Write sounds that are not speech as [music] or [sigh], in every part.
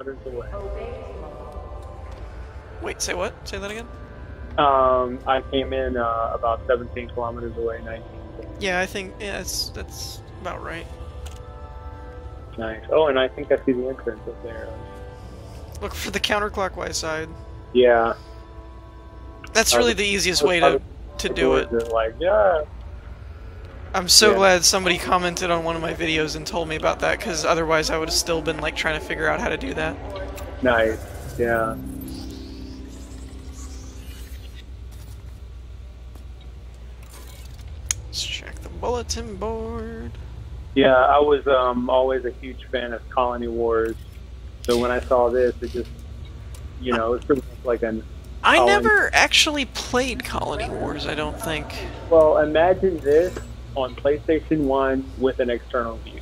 kilometers away. Wait, say what? Say that again? Um, I came in uh, about 17 kilometers away, 19. Yeah, I think yeah, that's that's about right. Nice. Oh, and I think I see the entrance up there. Look for the counterclockwise side. Yeah. That's really was- the easiest way to to do it. Like, yeah. I'm so Yeah. glad somebody commented on one of my videos and told me about that, because otherwise I would have still been like trying to figure out how to do that. Nice. Yeah. Let's check the bulletin board. Yeah, I was um, always a huge fan of Colony Wars. So when I saw this, it just, you know, it was pretty much like an. I Colony- never actually played Colony Wars, I don't think. Well, imagine this on PlayStation 1 with an external view.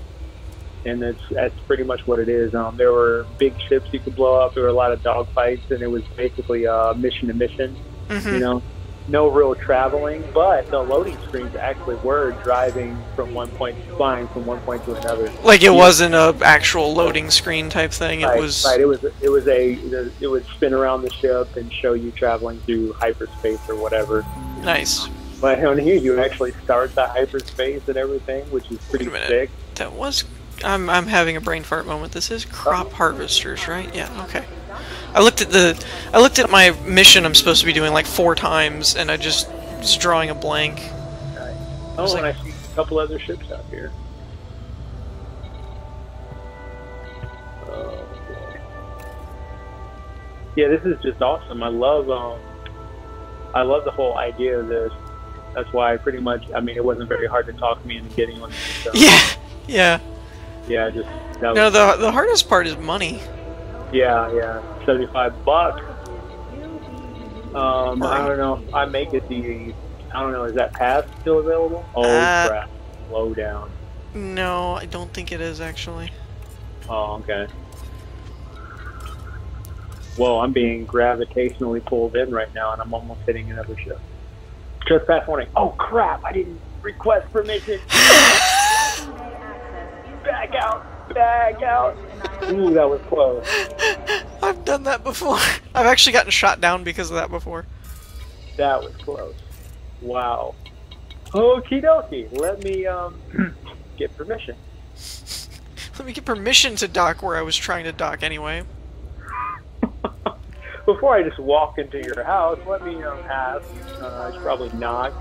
And that's, that's pretty much what it is. Um, there were big ships you could blow up. There were a lot of dogfights, and it was basically uh, mission to mission. hmm You know, no real traveling, but the loading screens actually were driving from one point, flying from one point to another. Like it wasn't a actual loading screen type thing. It right, was right. It was it was a it would spin around the ship and show you traveling through hyperspace or whatever. nice. But on here, you actually start the hyperspace and everything, which is pretty sick. That was. I'm I'm having a brain fart moment. This is crop harvesters, right? Yeah. Okay. I looked at the. I looked at my mission. I'm supposed to be doing like four times, and I just was drawing a blank. Oh, was and like- I see a couple other ships out here. Oh, yeah, this is just awesome. I love um, I love the whole idea of this. That's why I pretty much. I mean, it wasn't very hard to talk me into getting on. this, So, Yeah. Yeah. yeah, just that was, No, the the hardest part is money. yeah, yeah, seventy-five bucks. Um, I don't know. I may get the. I don't know. Is that pass still available? Oh Uh, crap! Slow down. No, I don't think it is actually. Oh, okay. Well, I'm being gravitationally pulled in right now, and I'm almost hitting another ship. Trespass warning. Oh crap! I didn't request permission. [sighs] Back out! Back out! Ooh, that was close. I've done that before. [laughs] I've actually gotten shot down because of that before. That was close. Wow. Okie dokie. Let me um [clears throat] get permission. Let me get permission to dock where I was trying to dock anyway. Before I just walk into your house, let me um, ask. Uh, I should probably knock.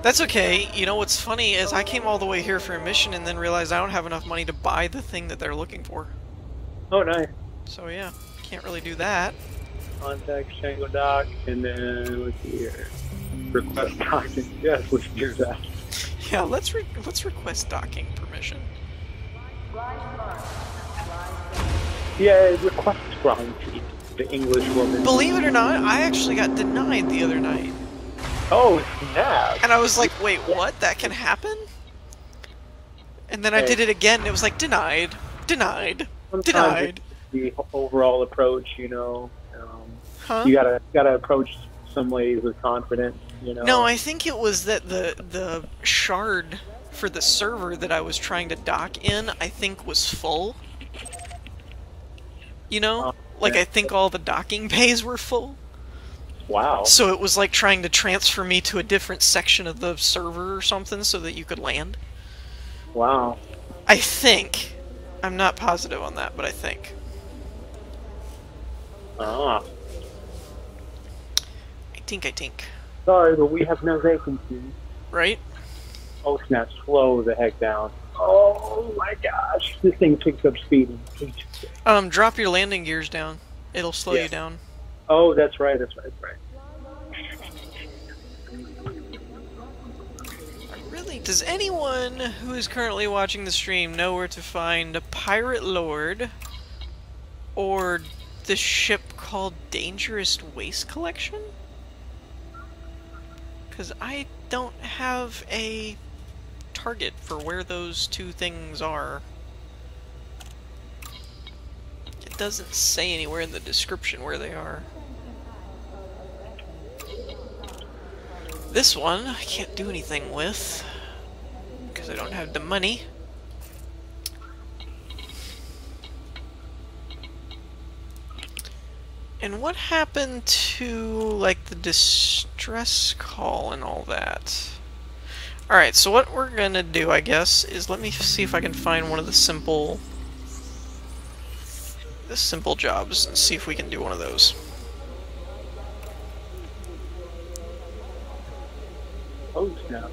That's okay. You know what's funny is I came all the way here for a mission and then realized I don't have enough money to buy the thing that they're looking for. Oh, nice. So yeah, can't really do that. Contact Shango Doc, and then let's see here. Request docking. [laughs] Yes, let's do that. Yeah, let's re- let's request docking permission. Yeah, request ground feet. The English woman. Believe it or not, I actually got denied the other night. Oh, snap! And I was like, wait, what? That can happen? And then I did it again and it was like, denied, denied, Sometimes denied. the overall approach, you know. Um, Huh? you gotta gotta approach some ladies with confidence, you know. No, I think it was that the the shard for the server that I was trying to dock in, I think was full. You know? Oh, Like. I think all the docking [laughs] bays were full. Wow. So it was like trying to transfer me to a different section of the server or something so that you could land. Wow. I think. I'm not positive on that, but I think. Ah. I think I think. Sorry, but we have no vacancies. Right? Oh snap! Slow the heck down. Oh my gosh! This thing picks up speed. Um, drop your landing gears down. It'll slow Yeah. you down. Oh, that's right. That's right. That's right. Really? Does anyone who is currently watching the stream know where to find a Pirate Lord or the ship called Dangerous Waste Collection? Because I don't have a target for where those two things are. It doesn't say anywhere in the description where they are. This one I can't do anything with because I don't have the money. And what happened to, like, the distress call and all that? Alright, so what we're gonna do, I guess, is let me see if I can find one of the simple... the simple jobs and see if we can do one of those. Um, oh snap.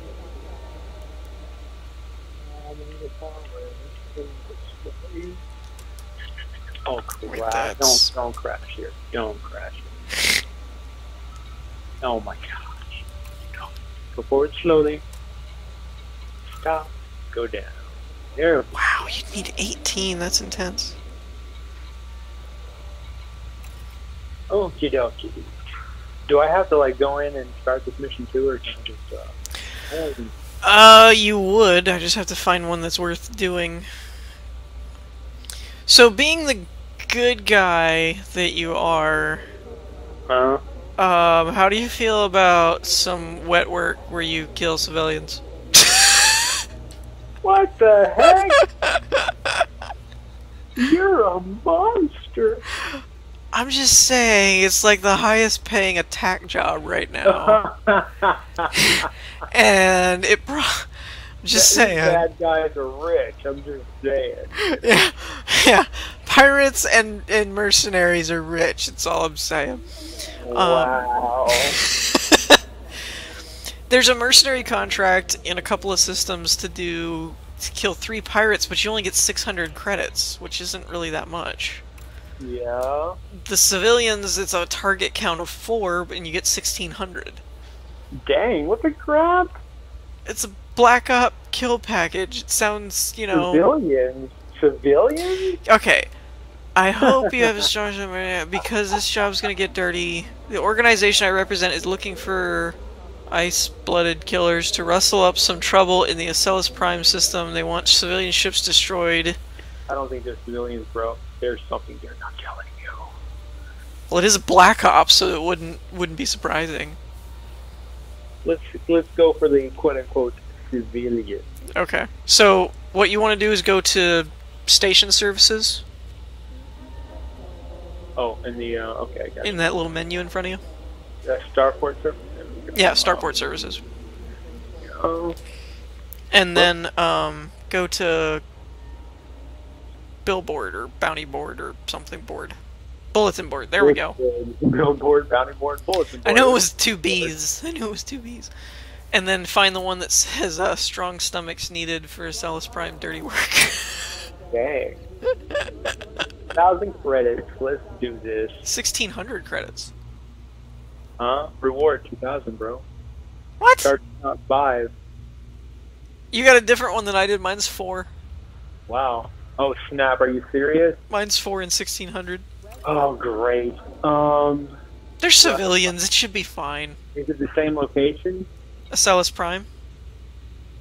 Oh crap! Don't don't crash here. Don't crash. Here. Oh my gosh! Go, go forward slowly. Stop. Go down. There. Wow, you need 18, that's intense. Okie dokie. Do I have to like go in and start this mission too, or can I just? Uh, I don't even- Uh, you would. I just have to find one that's worth doing. So, being the good guy that you are, Huh? um, how do you feel about some wet work where you kill civilians? [laughs] What the heck? [laughs] You're a monster. I'm just saying, it's like the highest paying attack job right now. [laughs] and it bro- I'm just These saying. Bad guys are rich. I'm just saying. [laughs] Yeah, yeah. Pirates and, and mercenaries are rich. That's all I'm saying. Um, wow. [laughs] There's a mercenary contract in a couple of systems to do to kill three pirates, but you only get 600 credits, which isn't really that much. Yeah. The civilians, it's a target count of four, and you get 1600. Dang, what the crap? It's a black op kill package. It sounds, you know. Civilians. Civilians? Okay. I hope you have a strong because this job's gonna get dirty. The organization I represent is looking for ice-blooded killers to rustle up some trouble in the Asellus Prime system. They want civilian ships destroyed. I don't think they're civilians, bro. There's something they're not telling you. Well, it is Black Ops, so it wouldn't wouldn't be surprising. Let's let's go for the quote unquote civilian. Okay. So what you want to do is go to station services Oh, in the uh, okay, I got it. in that little menu in front of you. Uh, Starport service. There we go. Yeah, Starport services. Oh, And then um, go to billboard or bounty board or something board. Bulletin board. There we go. Billboard, bounty board, bulletin board. I know it was two B's. I knew it was two B's. And then find the one that says uh, strong stomachs needed for Celis Prime dirty work. [laughs] Dang. [laughs] Thousand credits. Let's do this. 1600 credits. Huh? Reward two thousand, bro. What? Out five. You got a different one than I did. Mine's four. Wow. Oh snap! Are you serious? Mine's four and 1600. Oh great. Um, They're civilians. It should be fine. is it the same location? Celis Prime.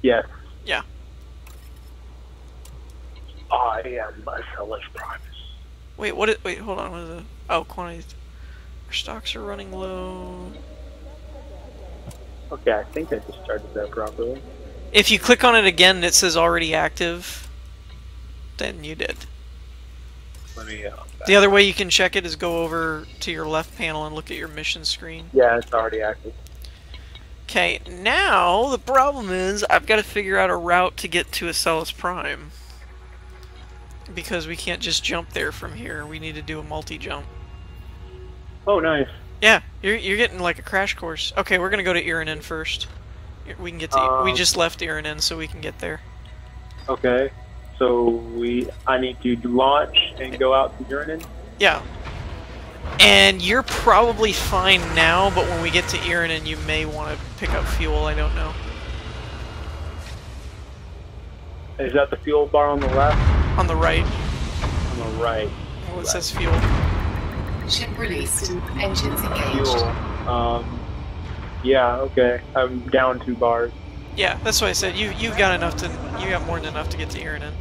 Yes. Yeah. I am Marcellus Prime. Wait, what? Is, wait, hold on. What is it? Oh, quantity. Our stocks are running low. Okay, I think I just started that properly. If you click on it again it says already active, then you did. Let me. Uh, The other way you can check it is go over to your left panel and look at your mission screen. yeah, it's already active. Okay, now the problem is I've got to figure out a route to get to Asellus Prime. Because we can't just jump there from here. We need to do a multi-jump. Oh, nice. Yeah, you're, you're getting like a crash course. Okay, we're gonna go to Eranin first. We can get to. we Um, just left Eranin, so we can get there. Okay. So we, I need to launch and go out to Urinin. Yeah. And you're probably fine now, but when we get to Eranin, you may want to pick up fuel. I don't know. Is that the fuel bar on the left? On the right, On the right. well, it says fuel. Ship released. Engines engaged. Fuel. Um. Yeah. Okay. I'm down two bars. Yeah, that's what I said. You you've got enough to. You got more than enough to get to Eranin.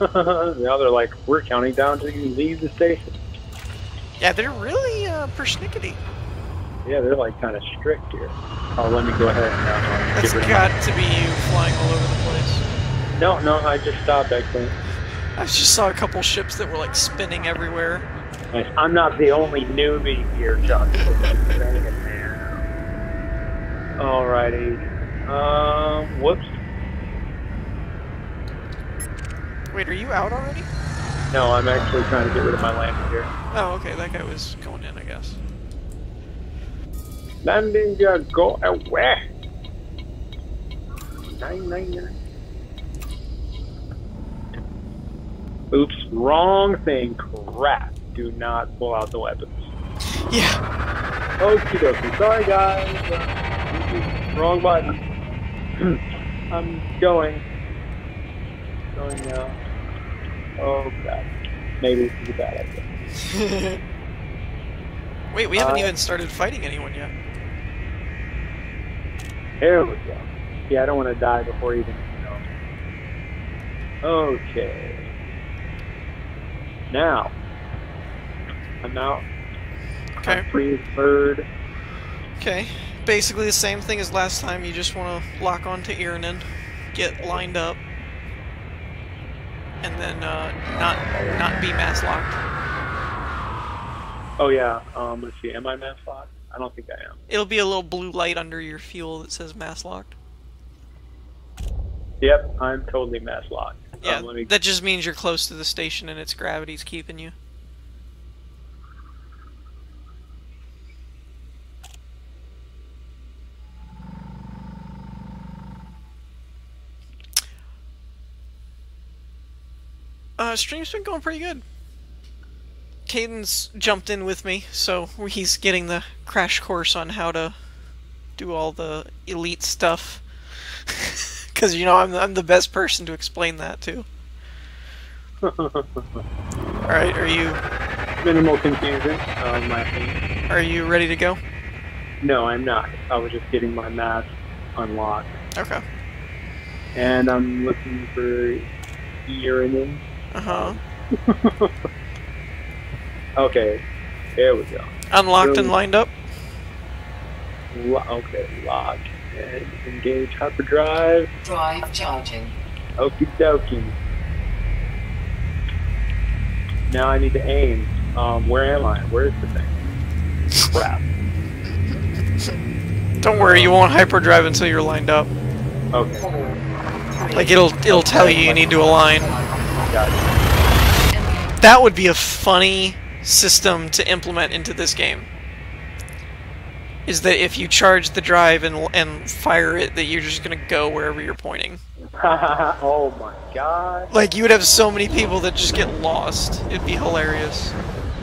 [laughs] now they're like, we're counting down to you leave the station. Yeah, they're really uh, persnickety. Yeah, they're like kind of strict here. Oh, let me go ahead and uh, That's got to be you flying all over the place. No, no, I just stopped actually. I just saw a couple ships that were like spinning everywhere. I'm not the only newbie here, Chuck. [laughs] [laughs] Alrighty. Um, whoops. Wait, are you out already? No, I'm actually trying to get rid of my lamp here. Oh, okay, that guy was going in, I guess. Landing gear, go away. Nine, nine, nine. Oops, wrong thing. Crap. Do not pull out the weapons. Yeah. Okie dokie. Sorry, guys. Wrong button. [clears throat] I'm going. Going now. Oh, crap. Maybe this is a bad idea. [laughs] Wait, we haven't Uh, even started fighting anyone yet. There we go. Yeah, I don't want to die before even, you know. Okay. Now. I'm out. Okay. I'm free as bird. Okay. Basically the same thing as last time. You just want to lock on onto Eranin, get lined up, and then uh, not not be mass locked. Oh, yeah. Um, let's see. Am I mass locked? I don't think I am. It'll be a little blue light under your fuel that says mass locked. Yep, I'm totally mass locked. Yeah, Um, let me that just means you're close to the station and its gravity's keeping you. Uh, stream's been going pretty good. Caden's jumped in with me, so he's getting the crash course on how to do all the elite stuff. [laughs] Because, you know, I'm, I'm the best person to explain that to. [laughs] Alright, are you minimal confusion on my thing. are you ready to go? No, I'm not. I was just getting my mass unlocked. Okay. And I'm looking for urine. Uh-huh. okay, there we go. Unlocked and lined up? Lo- okay, lock and engage hyperdrive. Drive charging. Okie dokie. Now I need to aim. Um, where am I? Where's the thing? Crap. Don't worry, you won't hyperdrive until you're lined up. Okay, Like it'll it'll tell you you need to align. That would be a funny system to implement into this game. Is that if you charge the drive and and fire it, that you're just gonna go wherever you're pointing. [laughs] oh my god. Like you would have so many people that just get lost. It'd be hilarious.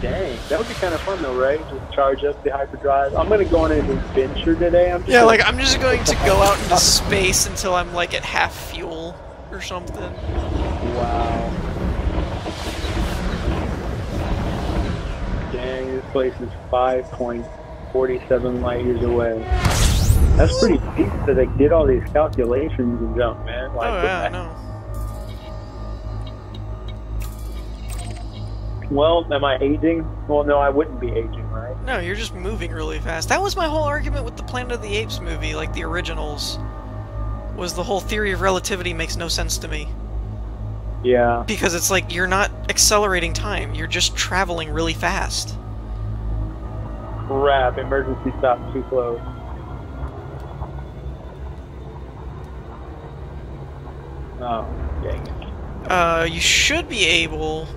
Dang, that would be kind of fun though, right? Just charge up the hyperdrive. I'm gonna go on an adventure today. I'm just Yeah, like I'm just going to go out into space until I'm like at half fuel or something. Wow. Place is 5.47 light years away. That's pretty deep that they did all these calculations and jump, man. Oh, like, Oh yeah, I know. Well, am I aging? Well, no, I wouldn't be aging, right? No, you're just moving really fast. That was my whole argument with the Planet of the Apes movie, like the originals. Was the whole theory of relativity makes no sense to me. Yeah. Because it's like you're not accelerating time, you're just traveling really fast. Crap, emergency stop too close. Oh, dang it. Uh, you should be able,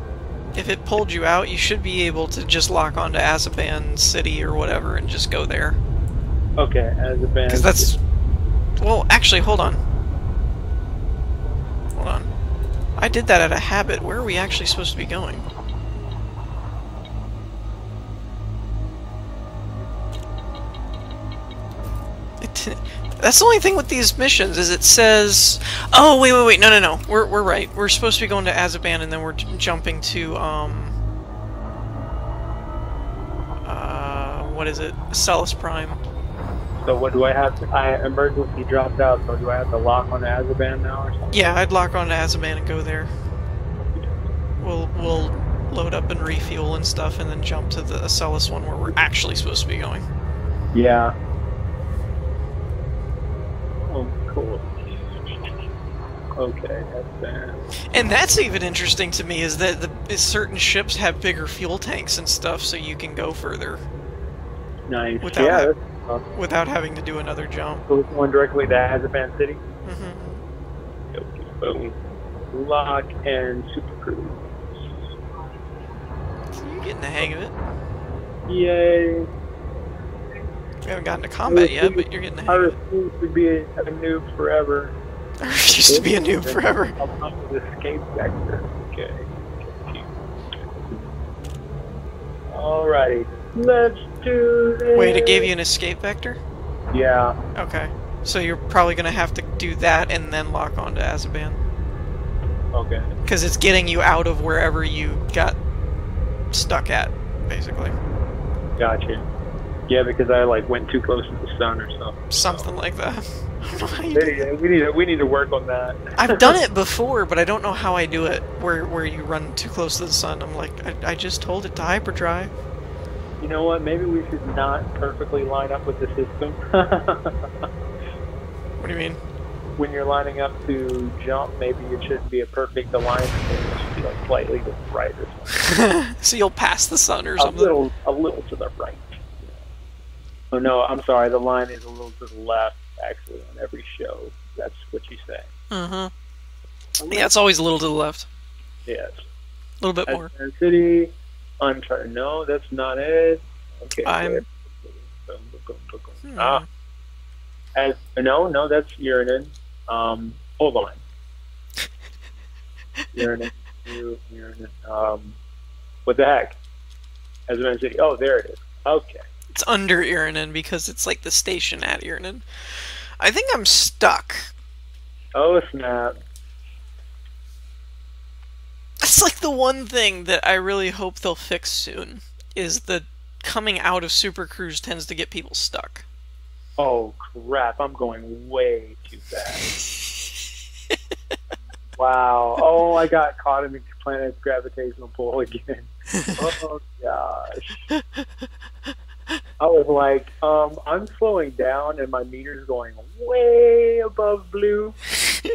if it pulled you out, you should be able to just lock onto Azeban City or whatever and just go there. Okay, as a band. Because that's. Well, actually, hold on. Hold on. I did that out of habit. Where are we actually supposed to be going? That's the only thing with these missions is it says. Oh wait wait wait no no no we're we're right we're supposed to be going to Azeban and then we're jumping to um. Uh, what is it? Celis Prime. So what do I have to, I emergency dropped out, so do I have to lock on Azeban now or something? Yeah, I'd lock onto Azeban and go there. We'll we'll load up and refuel and stuff, and then jump to the Asellus one where we're actually supposed to be going. Yeah. Cool. Okay, that's bad. And that's even interesting to me is that the is certain ships have bigger fuel tanks and stuff, so you can go further Nice. Without yeah, awesome. without having to do another jump. So going directly to Azeban City. hmm Okay, boom. Lock and Super Cruise. So you're getting the hang of it. Yay. You haven't gotten to combat yet, but you're getting the I refuse to be a, a noob forever. [laughs] I refuse to be a noob forever. I'll come with escape vector. Okay. Alrighty. Let's do this. Wait, it gave you an escape vector? Yeah. Okay. So you're probably gonna have to do that and then lock onto Azeban. Okay. Because it's getting you out of wherever you got stuck at, basically. Gotcha. Yeah, because I like went too close to the sun or something. Something like that. I don't know how you do We need, to, we need to work on that. I've done it [laughs] before, but I don't know how I do it. Where where you run too close to the sun. I'm like, I, I just told it to hyperdrive. You know what? Maybe we should not perfectly line up with the system. [laughs] What do you mean? when you're lining up to jump, maybe it shouldn't be a perfect alignment. It should be like slightly to the right or something. [laughs] so you'll pass the sun or A something. little, a little to the right. Oh no, I'm sorry. The line is a little to the left. Actually, on every show, that's what you say. Mm-hmm. Yeah, it's always a little to the left. Yes. A little bit more. As City. Uncharted. No, that's not it. Okay. I'm-. Hmm. Ah. As no, no, that's Urinin. Um, hold on. [laughs] Urinin. U- Um, what the heck? As an City. Oh, there it is. Okay. It's under Eranin because it's like the station at Eranin. I think I'm stuck. Oh snap! That's like the one thing that I really hope they'll fix soon is the coming out of Super Cruise tends to get people stuck. Oh crap! I'm going way too fast. [laughs] wow. Oh, I got caught in the planet's gravitational pull again. [laughs] Oh gosh. [laughs] I was like, um, I'm slowing down and my meter's going way above blue. [laughs]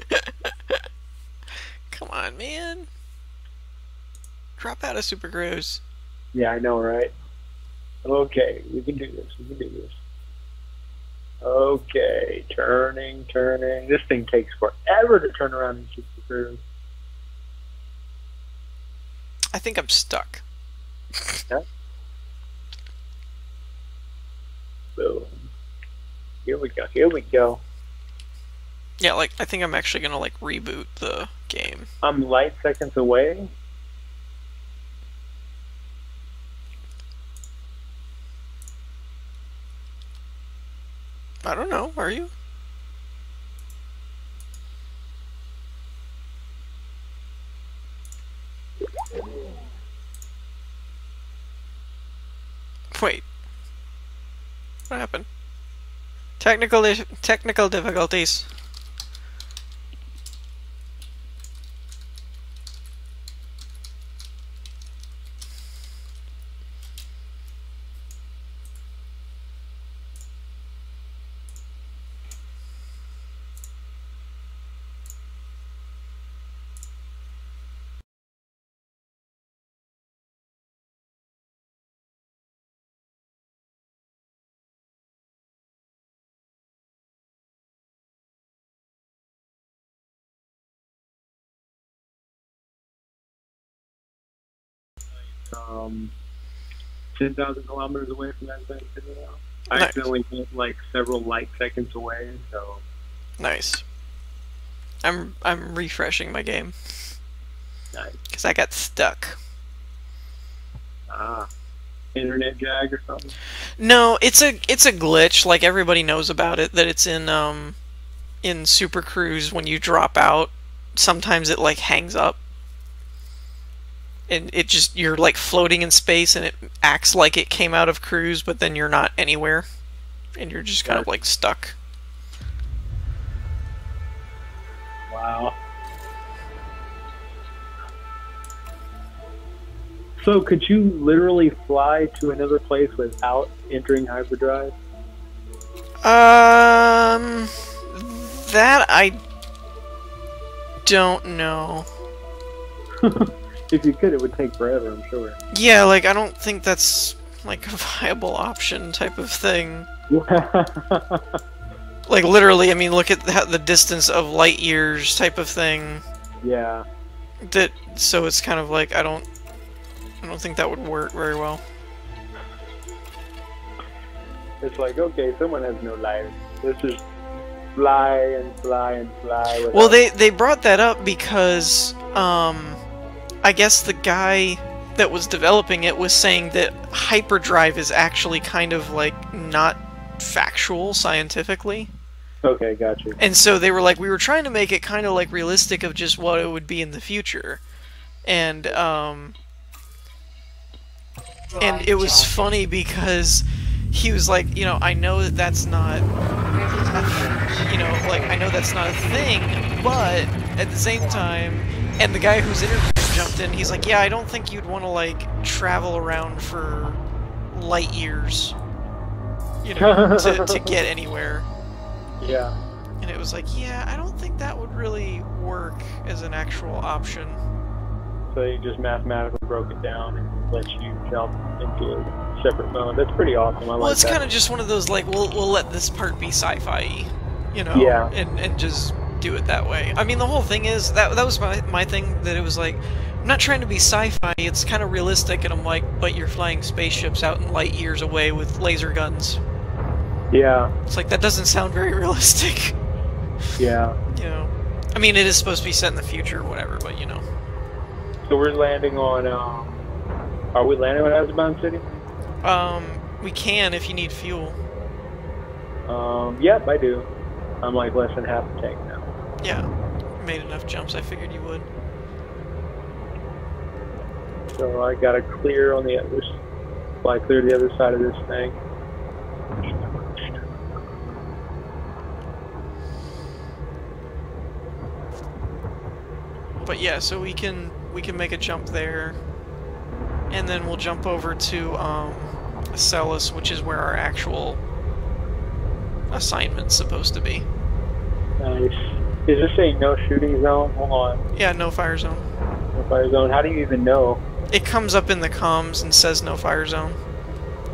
Come on, man. Drop out of Super Cruise. Yeah, I know, right? Okay, we can do this. We can do this. Okay, turning, turning. This thing takes forever to turn around in Super Cruise. I think I'm stuck. Boom. Here we go. Here we go. Yeah, like I think I'm actually gonna like reboot the game. I'm light seconds away. I don't know. Are you? Wait. What happened? Technical technical difficulties. Um, 10,000 kilometers away from that thing city now. I Nice. accidentally went like several light seconds away, so Nice. I'm I'm refreshing my game nice. because I got stuck. Ah, internet jag or something. No, it's a it's a glitch. Like everybody knows about it. That it's in um in Super Cruise when you drop out. Sometimes it like hangs up, and it just you're like floating in space, and it acts like it came out of Cruise, but then you're not anywhere, and you're just kind of like stuck. Wow. So, could you literally fly to another place without entering hyperdrive? Um, that I don't know. [laughs] if you could, it would take forever. I'm sure. Yeah, like I don't think that's like a [laughs] viable option type of thing. [laughs] Like literally, I mean, look at the, the distance of light years type of thing. yeah. That so it's kind of like I don't, I don't think that would work very well. It's like okay, someone has no life. Let's just fly and fly and fly. Well, they they brought that up because um, I guess the guy that was developing it was saying that hyperdrive is actually kind of like not factual scientifically. Okay, got you. And so they were like, we were trying to make it kind of like realistic of just what it would be in the future, and um, and it was funny because he was like, you know, I know that that's not, you know, like I know that's not a thing, but at the same time, and the guy who's interviewed jumped in. He's like, yeah, I don't think you'd want to like travel around for light years, you know, [laughs] to, to get anywhere. Yeah. And it was like, yeah, I don't think that would really work as an actual option. So you just mathematically broke it down and let you jump into a separate mode. That's pretty awesome. I well, like it's kind of just one of those like, we'll we'll let this part be sci-fi, you know, Yeah. and and just do it that way. I mean, the whole thing is that that was my my thing that it was like, I'm not trying to be sci-fi. It's kind of realistic, and I'm like, but you're flying spaceships out in light years away with laser guns. Yeah. It's like that doesn't sound very [laughs] realistic, Yeah. you know. I mean, it is supposed to be set in the future, or whatever, but you know. So we're landing on. Um, are we landing on Azerbaijan City? Um, we can if you need fuel. Um, yep, I do. I'm like less than half a tank now. Yeah, made enough jumps. I figured you would. So I got to clear on the other. Fly clear to the other side of this thing. But yeah, so we can we can make a jump there, and then we'll jump over to um, which is where our actual assignment's supposed to be. Nice. Is this saying no shooting zone? Hold on. Yeah, no fire zone. No fire zone. How do you even know? It comes up in the comms and says no fire zone.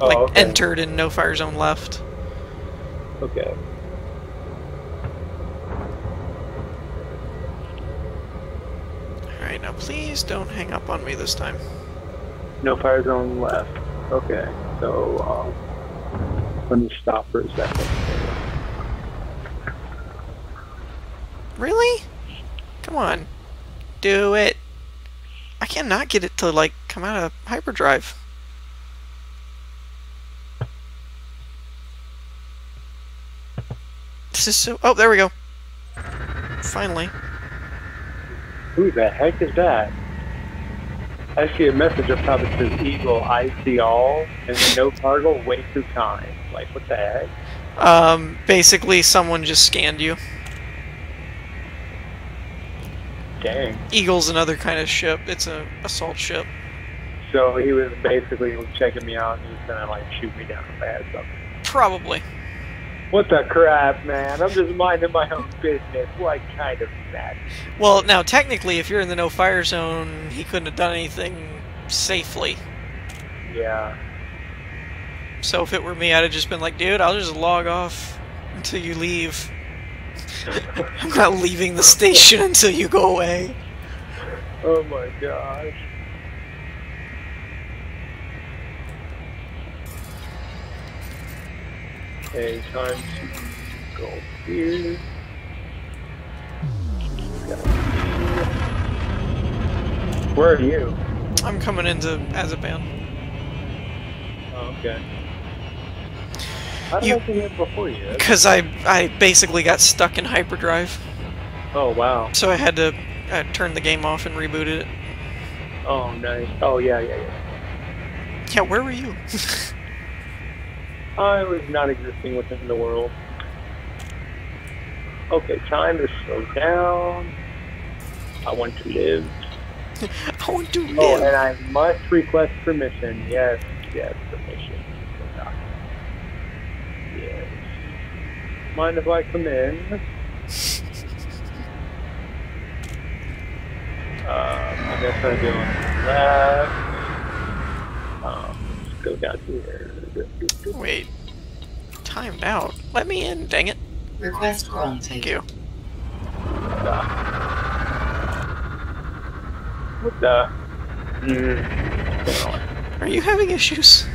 Oh, like okay. entered and no fire zone left. Okay. Alright, now please don't hang up on me this time. No fire zone left. Okay. So um, let me stop for a second. Really? Come on. Do it. I cannot get it to, like, come out of hyperdrive. This is so... Oh, there we go. Finally. Who the heck is that? I see a message up top that says Eagle, I see all, and then no cargo, wait through time. Like, what the heck? Um, basically, someone just scanned you. Dang. Eagle's another kind of ship. It's a assault ship. So he was basically checking me out and he was gonna like shoot me down if I had something. Probably. What the crap, man? I'm just minding my own business. What kind of mess? Well, now, technically, if you're in the no-fire zone, he couldn't have done anything safely. Yeah. So if it were me, I'd have just been like, dude, I'll just log off until you leave. I'm not leaving the station until you go away. Oh my gosh. Okay, time to go here. Where are you? I'm coming into Azeban. Oh, okay. How did You- I get before you? Because I, I basically got stuck in hyperdrive. Oh wow. So I had to uh, turn the game off and reboot it. Oh nice. Oh yeah, yeah, yeah. Yeah, where were you? I was not existing within the world. Okay, time to slow down. I want to live. [laughs] I want to live. Oh, live. and I must request permission. Yes, yes, permission. Yes. Mind if I come in? [laughs] I guess I'm doing left. Um, let's go down here. Wait. Timed out. Let me in, dang it. Request granted. Thank you. What the? Mm. Are you having issues?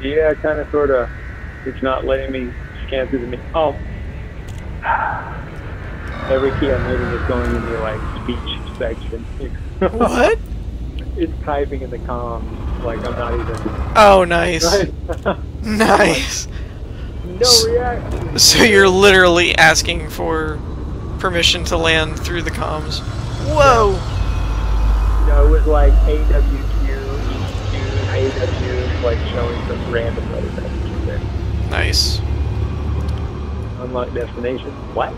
Yeah, kind of, sort of. It's not letting me scan through the. me- Oh. Every key I'm hitting is going into like speech section. What? [laughs] it's typing in the comms. Like I'm not even. Oh, nice. [laughs] [laughs] Nice. No reaction. So you're literally asking for permission to land through the comms. Whoa! No, it was like AWQ, EQ, AW, like showing some random letter messages there. Nice. Unlock destination. What?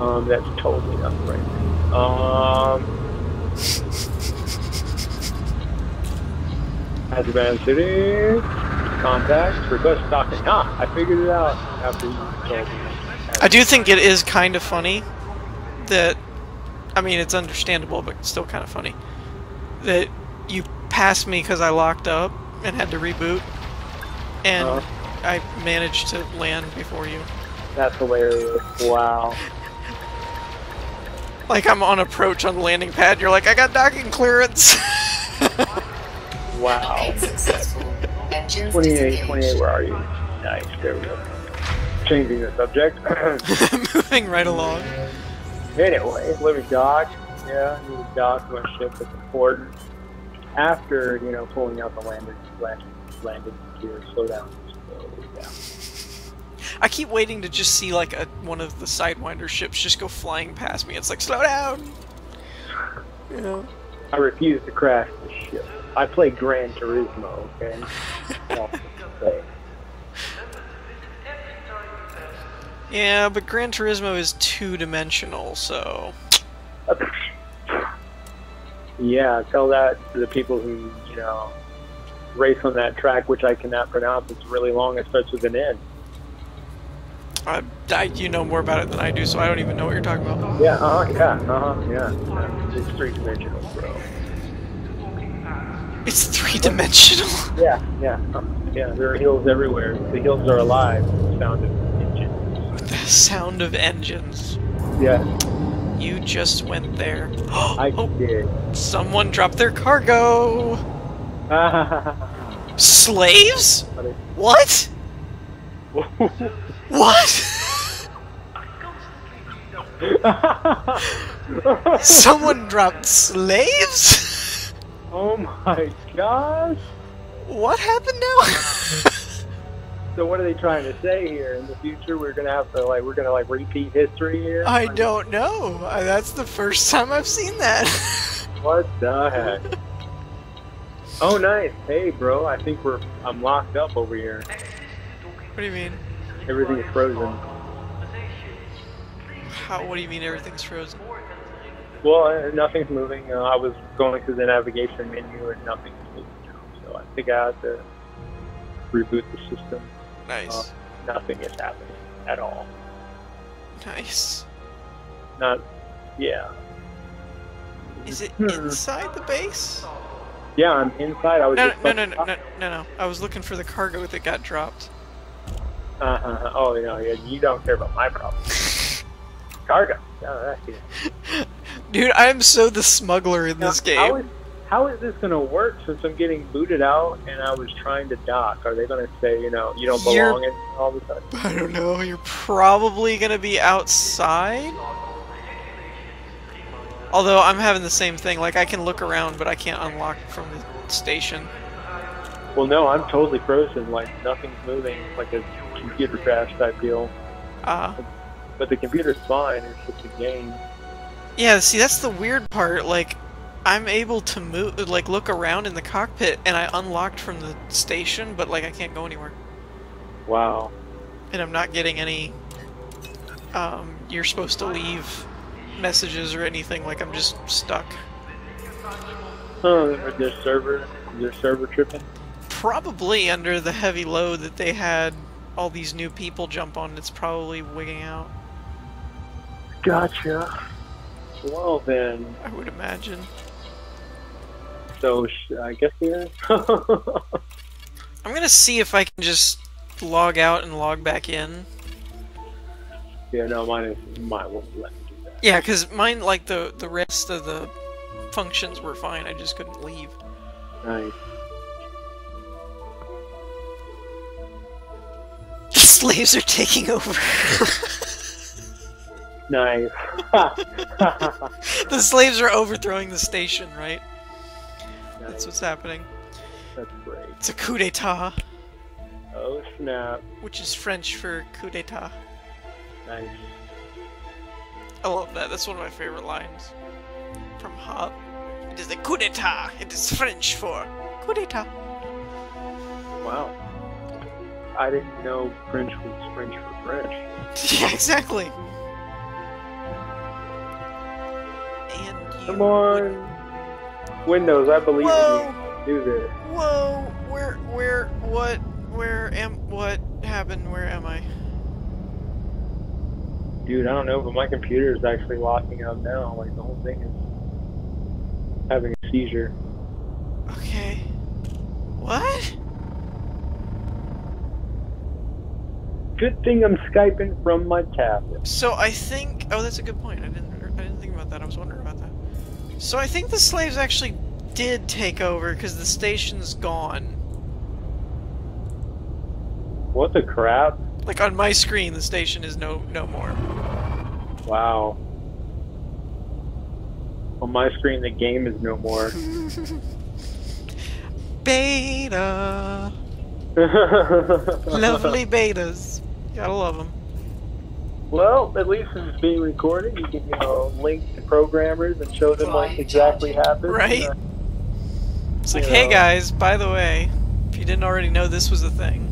Um, that's totally not right. Um, [laughs] Azerbaiján City, contact, request docking. Ah, I figured it out after you told me. I do think it is kind of funny that. I mean, it's understandable, but still kind of funny that you passed me because I locked up and had to reboot, and Uh. I managed to land before you. That's hilarious. Wow. Like I'm on approach on the landing pad, you're like, I got docking clearance. Wow. Eight 28, 28, where are you? Nice, there we go. Changing the subject. [laughs] [laughs] Moving right along. anyway, let me dock. Yeah, I need to dock my ship. It's important. After, you know, pulling out the landing, landing, landing gear, slow down. Slow down. I keep waiting to just see like a one of the Sidewinder ships just go flying past me. It's like, slow down. You know. I refuse to crash the ship. I play Gran Turismo, okay? [laughs] Yeah, but Gran Turismo is two-dimensional, so Yeah, tell that to the people who, you know, race on that track, which I cannot pronounce. It's really long. It starts with an N. I, I, you know more about it than I do, so I don't even know what you're talking about. Yeah, uh huh, yeah, uh huh, yeah. It's three dimensional, bro. It's three-dimensional. [laughs] Yeah, yeah, uh, yeah. There are hills everywhere. The hills are alive. with the Sound of engines. the sound of engines. Yeah, You just went there. [gasps] I oh, did. someone dropped their cargo. [laughs] Slaves? What? [laughs] What? Someone dropped slaves? oh my gosh! What happened now? [laughs] So what are they trying to say here? In the future, we're gonna have to like we're gonna like repeat history here. I don't know. That's the first time I've seen that. [laughs] What the heck? oh, nice. Hey, bro. I think we're I'm locked up over here. what do you mean? Everything is frozen. How? What do you mean everything's frozen? Well, uh, nothing's moving. Uh, I was going through the navigation menu and nothing's moving now. So I think I have to reboot the system. Nice. Nothing is happening at all. Nice. Not, yeah. Is it Hmm. inside the base? Yeah, I'm inside. I was No, just no, no, no, no, no, no. I was looking for the cargo that got dropped. Uh-huh. Oh, no, yeah, you don't care about my problem. [laughs] Cargo. Oh. Dude, I'm so the smuggler in this Now, How game. is, how is this going to work since I'm getting booted out and I was trying to dock? Are they going to say, you know, you don't belong in all of a sudden? I don't know. You're probably gonna be outside. Although I'm having the same thing. Like I can look around, but I can't unlock from the station. Well, no, I'm totally frozen. Like, nothing's moving. Like a computer crash type deal. Uh, But the computer's fine. It's just a game. yeah. See, that's the weird part. Like, I'm able to move, like, look around in the cockpit, and I unlocked from the station, but like I can't go anywhere, Wow. and I'm not getting any. Um, you're supposed to leave messages or anything. Like I'm just stuck. Huh, their server, their server tripping? Probably under the heavy load that they had all these new people jump on, it's probably wigging out, Gotcha. Well, then, I would imagine. So I guess here. [laughs] I'm gonna see if I can just log out and log back in. yeah, no, mine is mine won't let me do that. Yeah, because mine, like the the rest of the functions were fine. I just couldn't leave. Nice. Slaves are taking over. Nice. [laughs] the slaves are overthrowing the station, right? That's what's happening. That's great. It's a coup d'état, Oh snap! which is French for coup d'état. Nice. I love that. That's one of my favorite lines from Hop. It is a coup d'état. It is French for coup d'état. Wow. I didn't know French was French for French. [laughs] yeah, exactly. And Come would- on. Windows, I believe Whoa! in you. Do this. Whoa! Where, where, what, where am, what happened? Where am I? Dude, I don't know, but my computer is actually locking up now. Like, the whole thing is having a seizure. Okay. What? Good thing I'm Skyping from my tablet. So I think. Oh, that's a good point. I didn't. I didn't think about that. I was wondering about that. So I think the slaves actually did take over because the station's gone. What the crap? Like on my screen, the station is no no more. Wow. On my screen, the game is no more. [laughs] Beta. [laughs] Lovely betas. Gotta love them. Well, at least this is being recorded. You can, you know, link to programmers and show them what exactly happened. Right? Uh, It's like, hey know. guys, by the way, if you didn't already know this was a thing.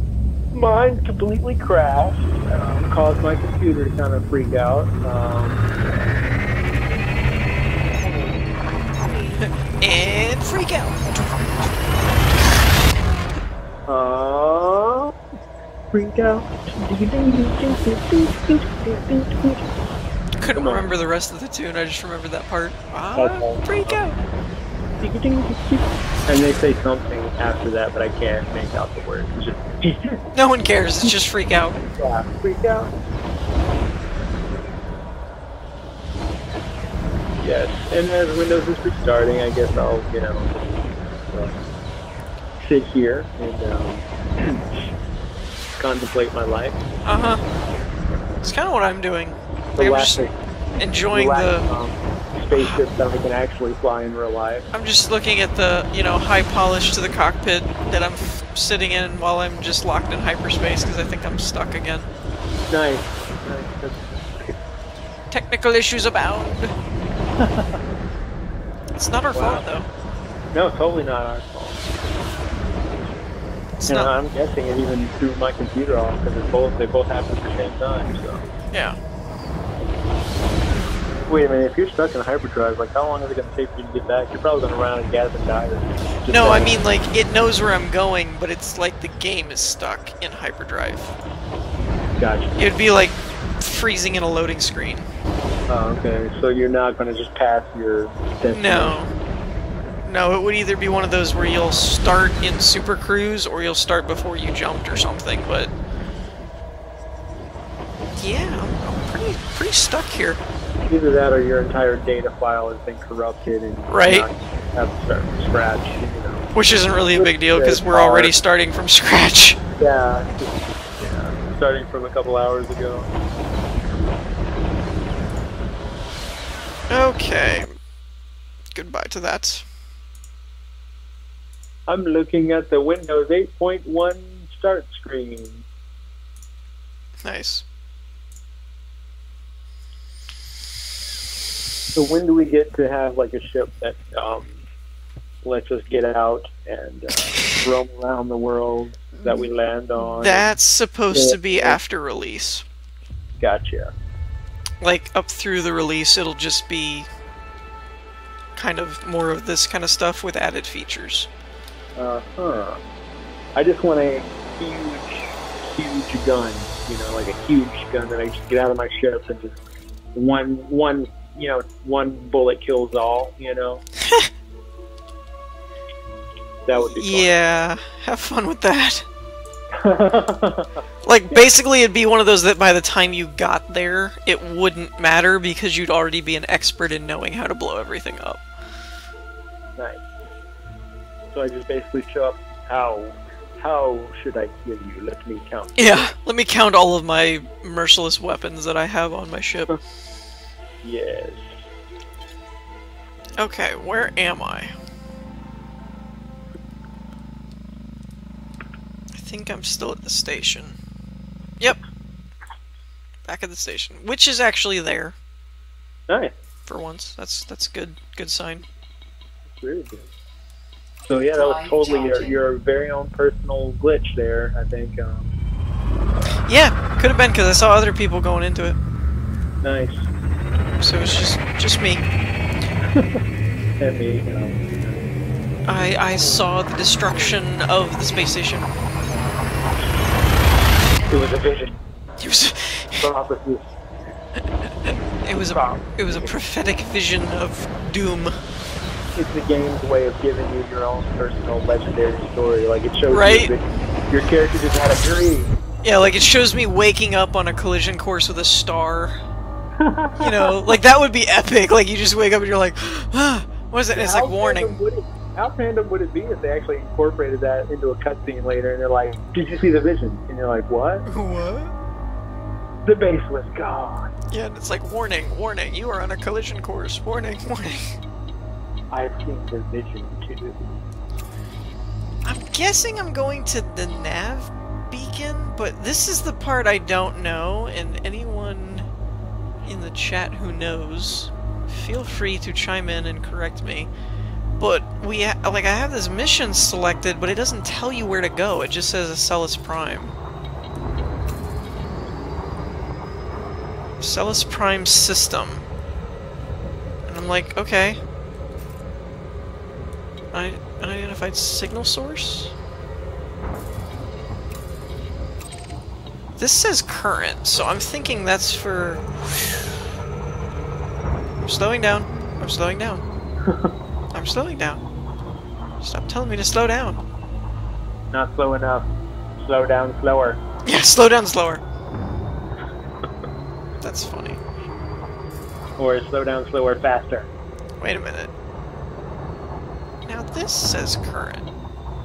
mine completely crashed, um, caused my computer to kind of freak out. Um, [laughs] And freak out. uh, freak out. Couldn't remember the rest of the tune, I just remember that part. Ah, freak out. And they say something after that, but I can't make out the words. Just [laughs] No one cares, it's just freak out. yeah, freak out. Yes, and as Windows is restarting, I guess I'll, you know, uh, sit here and um, [clears throat] contemplate my life. Uh huh. It's kind of what I'm doing. The I'm last, just enjoying the the. um, spaceship that I can actually fly in real life. I'm just looking at the, you know, high polish to the cockpit that I'm f- sitting in while I'm just locked in hyperspace because I think I'm stuck again. Nice. nice. Technical issues abound. [laughs] it's not our Wow. fault though. No, totally not our fault. It's You know. I'm guessing it even threw my computer off because both they both happened at the same time. So Yeah. wait a minute, if you're stuck in hyperdrive, like how long is it going to take for you to get back? You're probably going to run out of gas and die. No, die. I mean like it knows where I'm going, but it's like the game is stuck in hyperdrive. Gotcha. It'd be like freezing in a loading screen. Oh, okay. So you're not going to just pass your destination. No. No, it would either be one of those where you'll start in Super Cruise or you'll start before you jumped or something, but yeah, I'm, I'm pretty pretty stuck here. Either that or your entire data file has been corrupted and Right. now you have to start from scratch. You know. Which isn't really a big deal because we're already starting from scratch. Yeah. yeah. Starting from a couple hours ago. Okay. Goodbye to that. I'm looking at the Windows 8.1 start screen. Nice. So when do we get to have like a ship that um, lets us get out and uh, [laughs] roam around the world that we land on? That's supposed to be after release. Gotcha. Like up through the release, it'll just be kind of more of this kind of stuff with added features. Uh huh. I just want a huge, huge gun. You know, like a huge gun that I just get out of my ship and just one, one, you know, one bullet kills all. You know. [laughs] That would be fun. Yeah, have fun with that. [laughs] Like, basically, it'd be one of those that by the time you got there, it wouldn't matter because you'd already be an expert in knowing how to blow everything up. nice. So I just basically show up. How how should I kill you? Let me count. Yeah, let me count all of my merciless weapons that I have on my ship. [laughs] Yes. Okay, where am I? I think I'm still at the station. Yep. Back at the station, which is actually there Nice. for once. That's that's good. Good sign. Very good. So yeah, that was totally your, your very own personal glitch there. I think. Um, Yeah, could have been because I saw other people going into it, nice. so it's just just me. [laughs] And me, you know. I I saw the destruction of the space station. It was a vision. It was [laughs] it was a it was a prophetic vision of doom. It's the game's way of giving you your own personal legendary story. Like it shows Right. you that your character just had a dream. Yeah, like it shows me waking up on a collision course with a star. [laughs] You know, like that would be epic. Like you just wake up and you're like, ah, [gasps] what is it? It's like warning. it- How random would it be if they actually incorporated that into a cutscene later and they're like, Did you see the vision? And you're like, What? [laughs] What? The base was gone. Yeah, and it's like warning, warning. You are on a collision course. Warning, warning. I've seen the vision too. I'm guessing I'm going to the nav beacon, but this is the part I don't know, and anyone in the chat who knows, feel free to chime in and correct me. But we like I have this mission selected, but it doesn't tell you where to go. It just says Asellus Prime. Asellus Prime system. And I'm like, okay. I unidentified signal source? This says current, so I'm thinking that's for... I'm slowing down. I'm slowing down. [laughs] I'm slowing down. Stop telling me to slow down. Not slow enough. Slow down slower. [laughs] Yeah, slow down slower. That's funny. Or slow down slower faster. Wait a minute. This says current.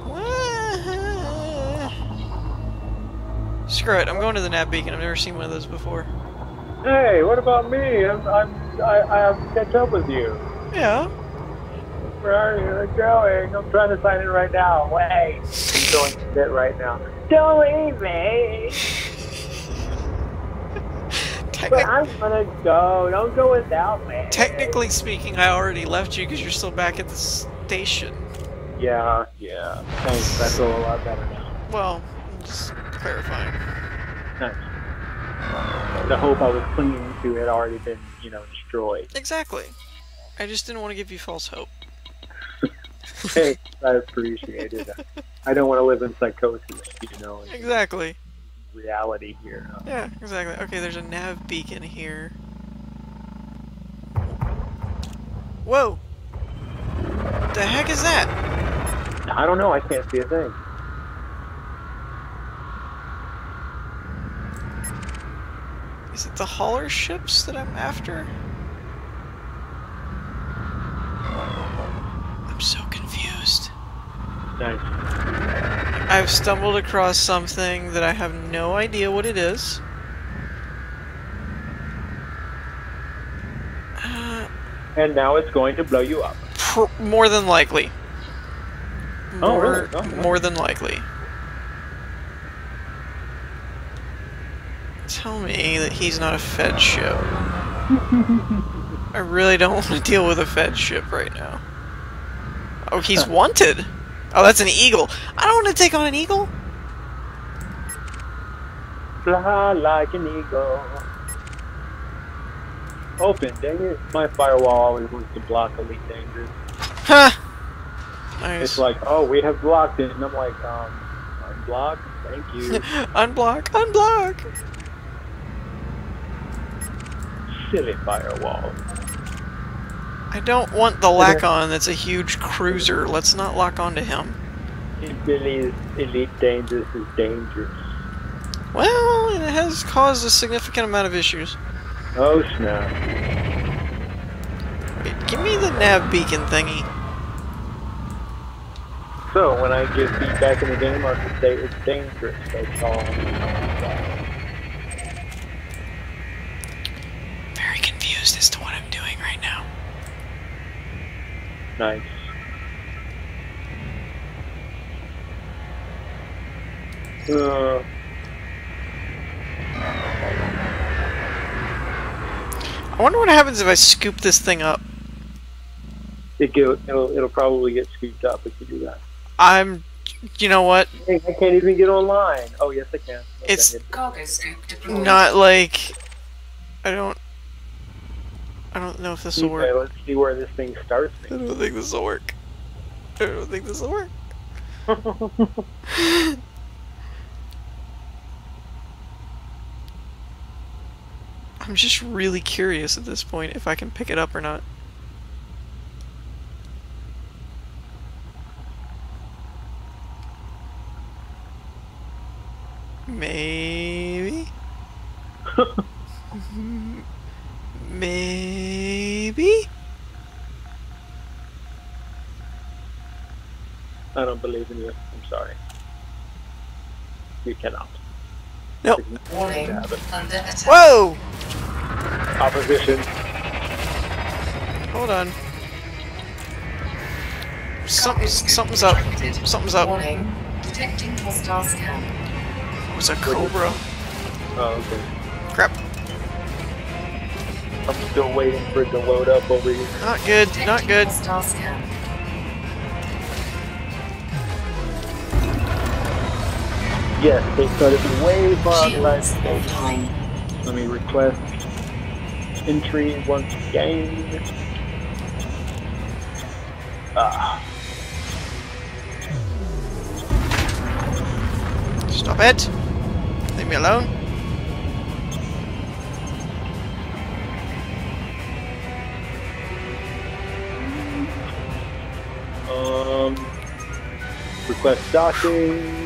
What? Screw it, I'm going to the nav beacon. I've never seen one of those before. Hey, what about me? I'm, I'm, I, I have to catch up with you. Yeah. Where are you going? I'm trying to sign in right now. Wait. I'm going to sit right now. Don't leave me. But I'm gonna go. Don't go without me. technically speaking, I already left you because you're still back at the station. Yeah, yeah. Thanks. I feel a lot better now. Well, I'm just clarifying. Nice. The hope I was clinging to had already been, you know, destroyed. Exactly. I just didn't want to give you false hope. [laughs] Hey, I appreciate it. I don't want to live in psychosis, you know, Exactly. reality here. Yeah, exactly. Okay, there's a nav beacon here. Whoa! What the heck is that? I don't know. I can't see a thing. Is it the hauler ships that I'm after? I'm so confused. Nice. I've stumbled across something that I have no idea what it is. Uh, And now it's going to blow you up. Pr- more than likely. Oh, More, really? Oh, wow. more than likely. Tell me that he's not a Fed ship. I really don't want to deal with a Fed ship right now. Oh, he's wanted. Oh, that's an eagle. I don't want to take on an eagle. Fly like an eagle. Open, dang it. My firewall always wants to block Elite Dangerous. Huh. Nice. It's like, oh, we have blocked it. And I'm like, um, unblock? Thank you. [laughs] unblock, unblock. Silly firewall. I don't want the lock on that's a huge cruiser. Let's not lock onto him. It really is elite dangerous is dangerous. Well, it has caused a significant amount of issues. Oh snap. Give me the nav beacon thingy. So when I get beat back in the game, I can say it's dangerous. That's all. Very confused as to what I'm doing right now. Nice. Uh, I wonder what happens if I scoop this thing up. it go, it'll, it'll probably get scooped up if you do that. I'm. You know what? Hey, I can't even get online. Oh yes, I can. Okay, It's- it- Cargo scoop deployed. Not like. I don't. I don't know if this will Okay, work. let's see where this thing starts. I don't think this will work. I don't think this will work. [laughs] I'm just really curious at this point if I can pick it up or not. Maybe. [laughs] Maybe. I don't believe in you. I'm sorry. You cannot. Nope. Warning. Under attack. Whoa! Opposition. Hold on. Something's something's up. Something's up. Warning. Detecting hostile scan. It was a cobra. Oh, okay. Crap. I'm still waiting for it to load up over here. Not good. Not good. Hostile scan. Yes, they started way far on the Shields stage. offline. Let me request entry once again. Ah, Stop it. Leave me alone. um, request docking.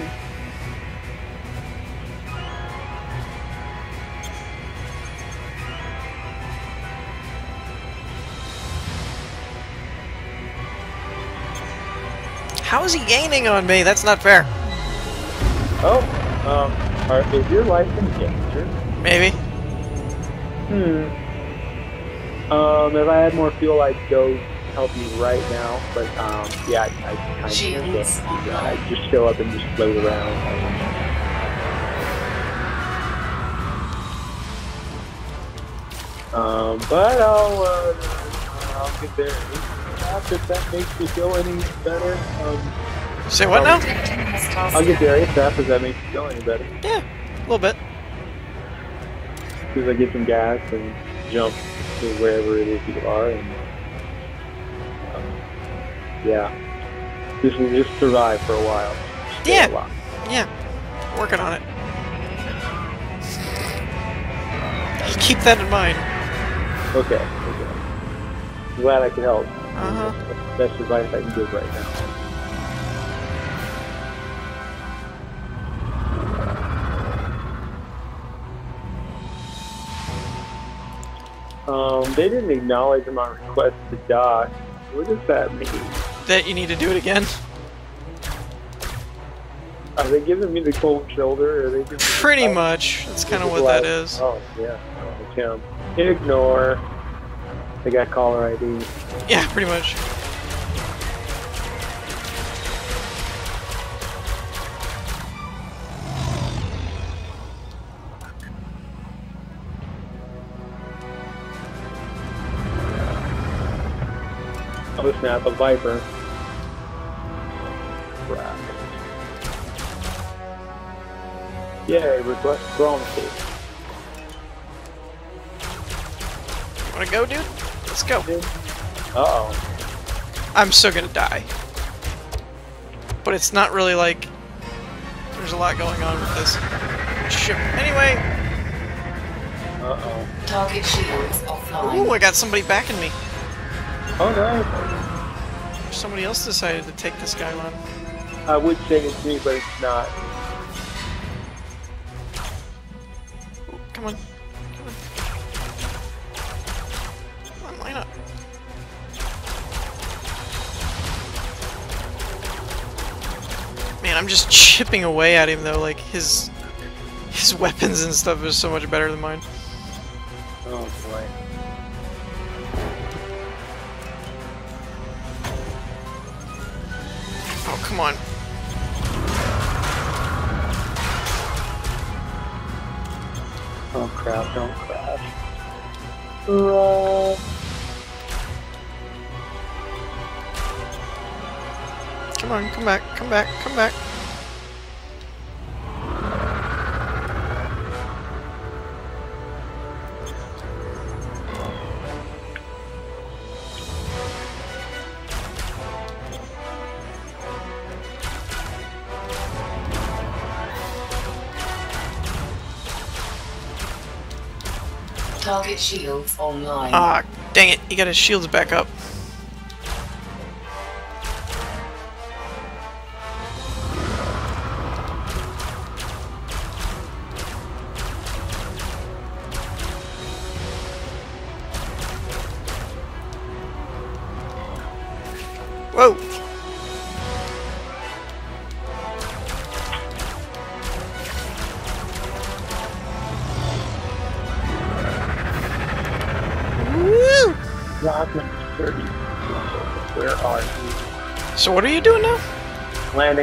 How is he gaining on me? That's not fair. Oh, um, are, is your life in danger? Maybe. Hmm. Um, if I had more fuel, I'd go help you right now. But um, yeah, I, I kind of Shields can't do that. online. I just show up and just float around. Um, but I'll uh, I'll there ASAP if that makes me feel any better. Um, Say what now? I'll get there ASAP if that makes you feel any better. Yeah, a little bit. Soon I get some gas and jump to wherever it is you are, and um, yeah, just just survive for a while. Yeah. alive. Yeah, working on it. Keep that in mind. Okay. Okay. I'm glad I could help. Uh-huh. That's the best advice I can give right now. Um, they didn't acknowledge my request to dock. What does that mean? That you need to do it again. Are they giving me the cold shoulder? Or are they giving me the Pretty much. That's kind of what that like- Oh, yeah. Oh, it's him. Ignore. They got caller ID. Yeah, pretty much. Oh, snap. A Viper. Crap. Yay, request chromacy. Wanna go, dude? Let's go. Uh-oh. I'm still gonna die. But it's not really like there's a lot going on with this ship. Anyway, Uh-oh. Target shields ooh. I got somebody backing me. Oh, no. Somebody else decided to take this guy on. I would say it's me, but it's not. Come on. Come on. Line up. Man, I'm just chipping away at him though, like his his [laughs] weapons and stuff is so much better than mine. Oh boy. Oh, come on. Oh, don't crash, don't crash. Run. Come on, come back, come back, come back. Target shields online. Ah, dang it, he got his shields back up.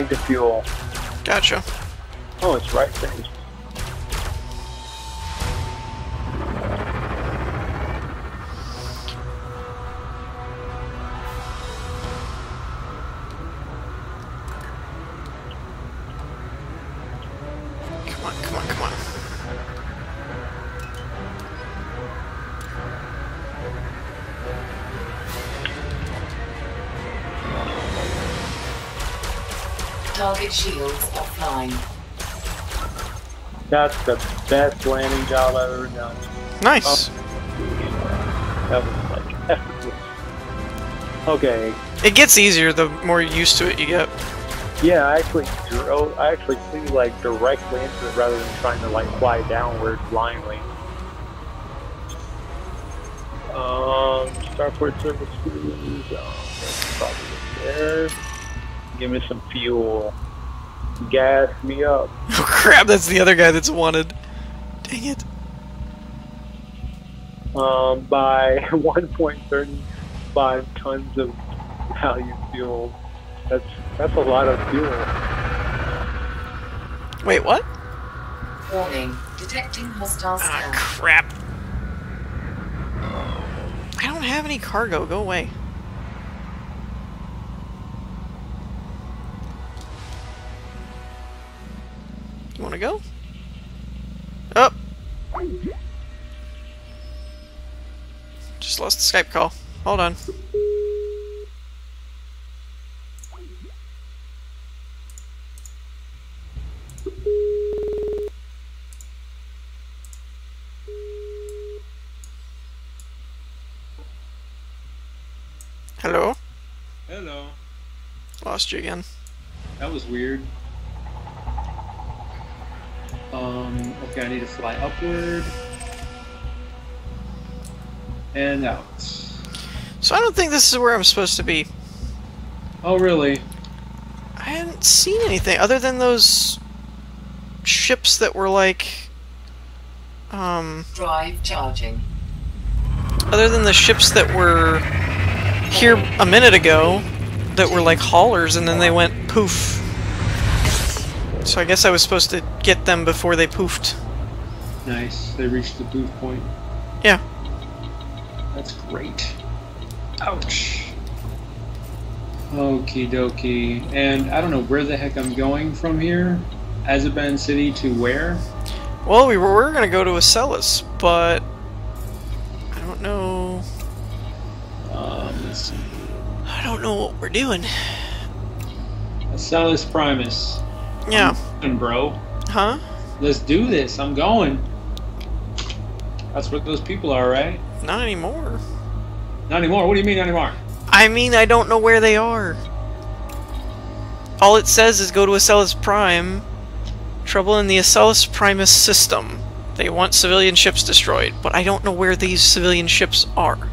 Landing to fuel. Gotcha. Oh, it's right there. Come on, come on, come on. Target shields offline. That's the best landing job I've ever done. Nice. That was like. [laughs] Okay, It gets easier the more used to it you get. yeah, I actually drove. I actually flew like directly into it rather than trying to like fly downward blindly. Um, starport services. Um, probably there. Give me some fuel. Gas me up. [laughs] Oh crap, that's the other guy that's wanted. Dang it. Um, by [laughs] 1.35 tons of value fuel. That's that's a lot of fuel. Wait, what? Warning. Detecting hostile Ah, crap. I don't have any cargo. Go away. You want to go? Up. Just lost the Skype call. Hold on. Hello? Hello. Lost you again. That was weird. Um, okay, I need to fly upward. And out. So I don't think this is where I'm supposed to be. Oh, really? I hadn't seen anything other than those ships that were like um Drive charging. other than the ships that were here a minute ago that were like haulers and then they went poof. So I guess I was supposed to get them before they poofed. Nice. They reached the booth point. Yeah. That's great. Ouch. Okie dokie. And I don't know where the heck I'm going from here. Azeban City to where? Well, we were, we were gonna go to Asellus, but I don't know. Um, let's see. I don't know what we're doing. Asellus Primus. Yeah. And bro. Huh? Let's do this. I'm going. That's what those people are, right? Not anymore. Not anymore. What do you mean, not anymore? I mean, I don't know where they are. all it says is go to Asellus Prime. Trouble in the Asellus Primus system. They want civilian ships destroyed, but I don't know where these civilian ships are.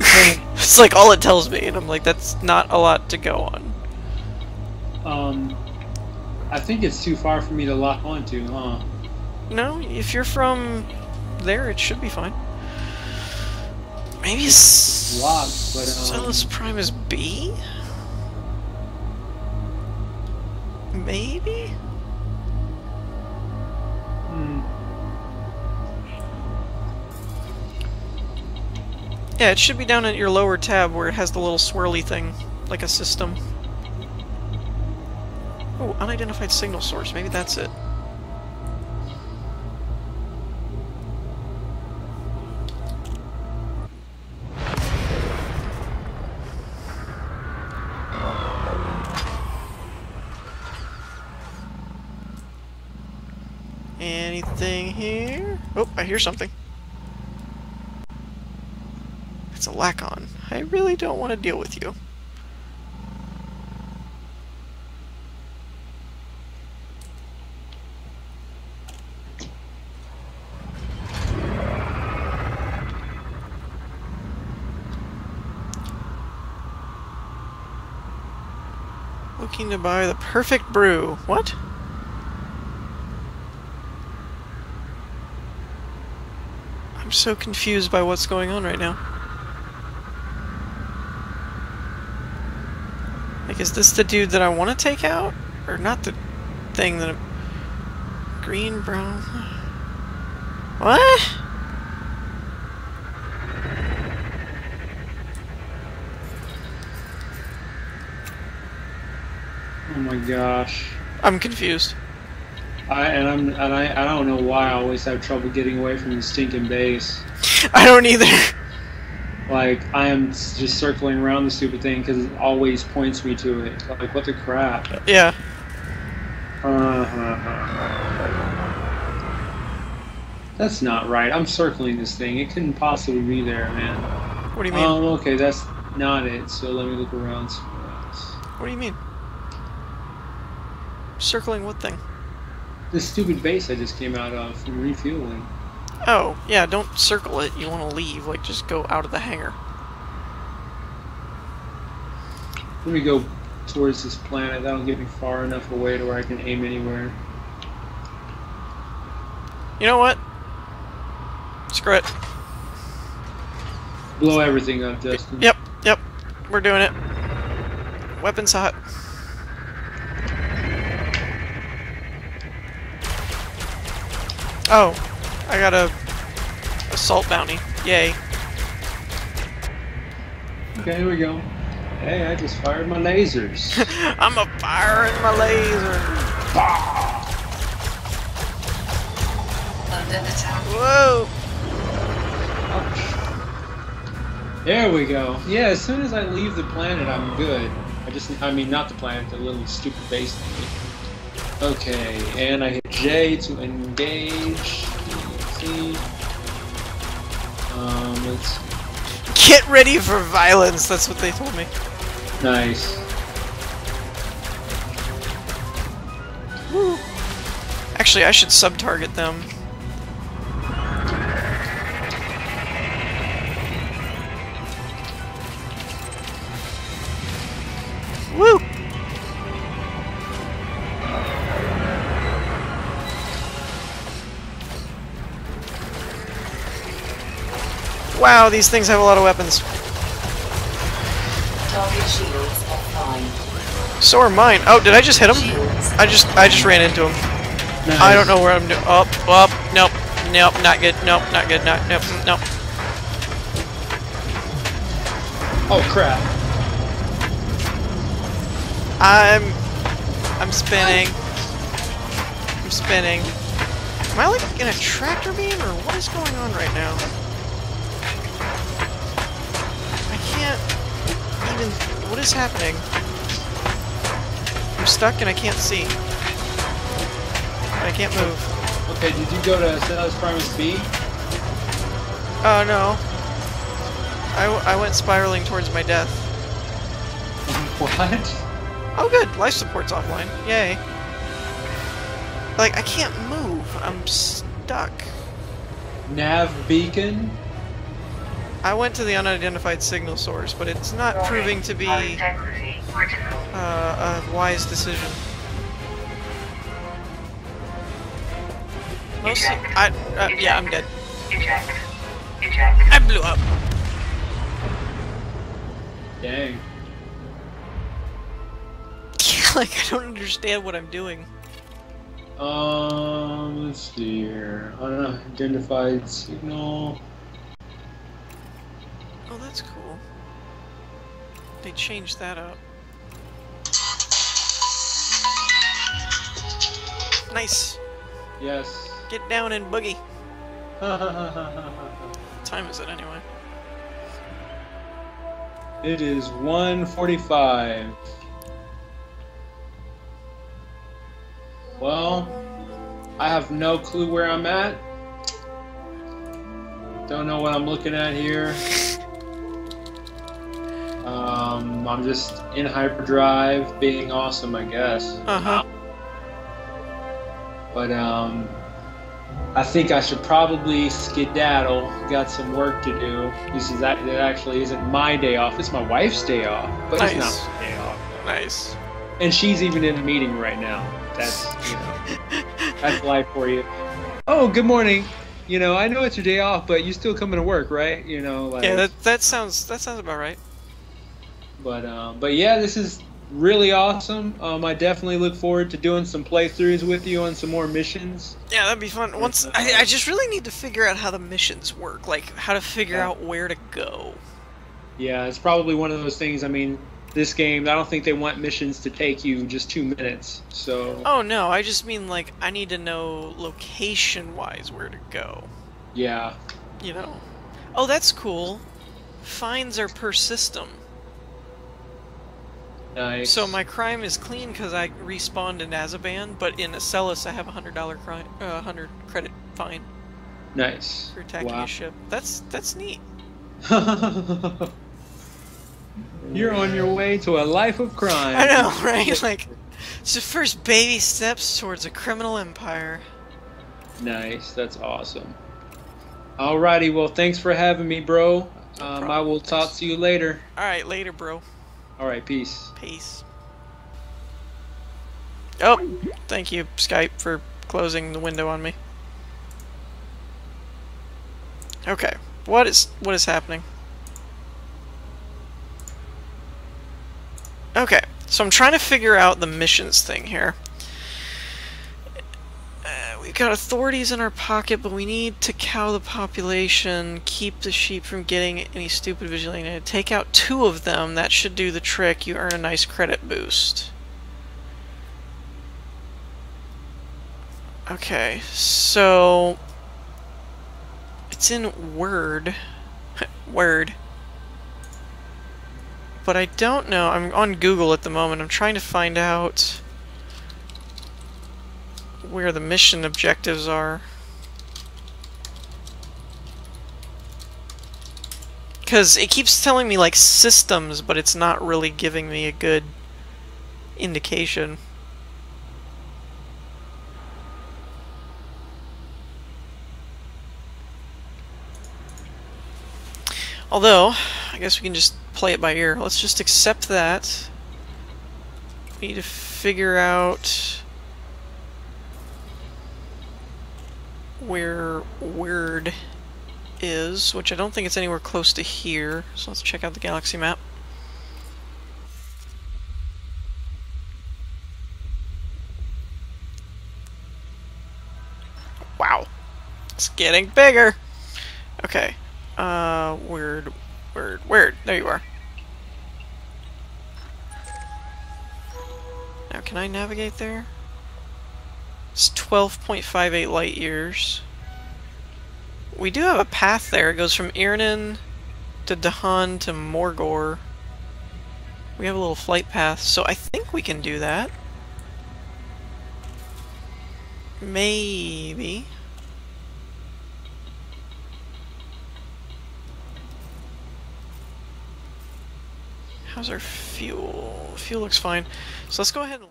[laughs] it's like all it tells me, and I'm like, that's not a lot to go on. Um, I think it's too far for me to lock onto, huh? No, if you're from there, it should be fine. Maybe it's locked, but, um, Asellus Primus B? Maybe? Hmm. Yeah, it should be down at your lower tab where it has the little swirly thing, like a system. Oh, unidentified signal source. Maybe that's it. Anything here? Oh, I hear something. It's a Lakon. I really don't want to deal with you. Looking to buy the perfect brew. What? I'm so confused by what's going on right now. Like, is this the dude that I want to take out? Or not the thing that I'm... Green, brown... What? Oh my gosh. I'm confused. I and I'm and I I don't know why I always have trouble getting away from the stinking base. I don't either. Like I am just circling around the stupid thing because it always points me to it. Like what the crap? yeah. Uh-huh. That's not right. I'm circling this thing. It couldn't possibly be there, man. What do you mean? Um, okay, that's not it. So let me look around somewhere else. what do you mean? Circling what thing? This stupid base I just came out of from refueling. Oh, yeah, don't circle it. You want to leave. Like, just go out of the hangar. Let me go towards this planet. That'll get me far enough away to where I can aim anywhere. You know what? Screw it. Blow everything up, Justin. Yep, yep. We're doing it. Weapons hot. Oh, I got a assault bounty. Yay. Okay, here we go. Hey, I just fired my lasers. [laughs] I'm a firing my laser. Under attack. Whoa! Oh. there we go. Yeah, as soon as I leave the planet, I'm good. I just, I mean, not the planet, the little stupid base thing. Okay, and I hit J to engage. Um, let's. Get ready for violence. That's what they told me. Nice. Actually, I should sub-target them. Wow, these things have a lot of weapons. Target shields offline. So are mine. Oh, did I just hit him? I just I just ran into him. nice. I don't know where I'm doing. Up, up, nope, nope, not good, nope, not good, not, nope, nope. Oh crap! I'm, I'm spinning. I'm spinning. Am I like in a tractor beam or what is going on right now? I can't even. What is happening? I'm stuck and I can't see. I can't move. Okay, did you go to Celos Primus B? Oh no. I, w- I went spiraling towards my death. [laughs] What? Oh good, life support's offline. Yay. Like, I can't move. I'm stuck. Nav beacon. I went to the unidentified signal source, but it's not proving to be uh, a wise decision. Mostly, I, uh, yeah, I'm dead. I blew up. Dang. [laughs] like, I don't understand what I'm doing. Um, let's see here. Unidentified signal. Oh, that's cool. They changed that up. Nice. Yes. Get down and boogie. What [laughs] time is it anyway? it is 145. Well, I have no clue where I'm at. Don't know what I'm looking at here. Um, I'm just in hyperdrive, being awesome, I guess. Uh huh. But um, I think I should probably skedaddle. Got some work to do. This is that. It actually isn't my day off. It's my wife's day off, but it's Nice. not my day off. Nice. And she's even in a meeting right now. That's you know, [laughs] that's life for you. Oh, good morning. You know, I know it's your day off, but you still coming to work, right? You know, like. Yeah, that that sounds that sounds about right. But um, but yeah, this is really awesome. Um, I definitely look forward to doing some playthroughs with you on some more missions. Yeah, that'd be fun. Once I, I just really need to figure out how the missions work, like how to figure Yeah. out where to go. Yeah, it's probably one of those things. I mean, this game, I don't think they want missions to take you just two minutes. So Oh no, I just mean like I need to know location-wise where to go. yeah, You know. Oh, that's cool. Fines are per system. Nice. So my crime is clean because I respawned in Azeban, but in Asellus I have a hundred dollar crime, uh, hundred credit fine nice. for attacking Wow. a ship. That's that's neat. [laughs] You're on your way to a life of crime. I know, [laughs] right? Like, it's the first baby steps towards a criminal empire. Nice. That's awesome. Alrighty, well, thanks for having me, bro. Um, I will talk to you later. All right, later, bro. Alright, peace. Peace. Oh, thank you, Skype, for closing the window on me. Okay, what is what is happening? Okay, so I'm trying to figure out the missions thing here. We've got authorities in our pocket, but we need to cow the population, keep the sheep from getting any stupid vigilante. Take out two of them, that should do the trick. You earn a nice credit boost. Okay, so it's in Wyrd. [laughs] Wyrd. But I don't know. I'm on Google at the moment. I'm trying to find out where the mission objectives are. Because it keeps telling me, like, systems, but it's not really giving me a good indication. Although, I guess we can just play it by ear. Let's just accept that. We need to figure out where Wyrd is, which I don't think it's anywhere close to here. So let's check out the galaxy map. Wow. It's getting bigger. Okay. Uh, word, word, word. There you are. Now, can I navigate there? It's 12.58 light years. We do have a path there. It goes from Eranin to Dahan to Morgor. We have a little flight path, so I think we can do that. Maybe. how's our fuel? Fuel looks fine. So let's go ahead and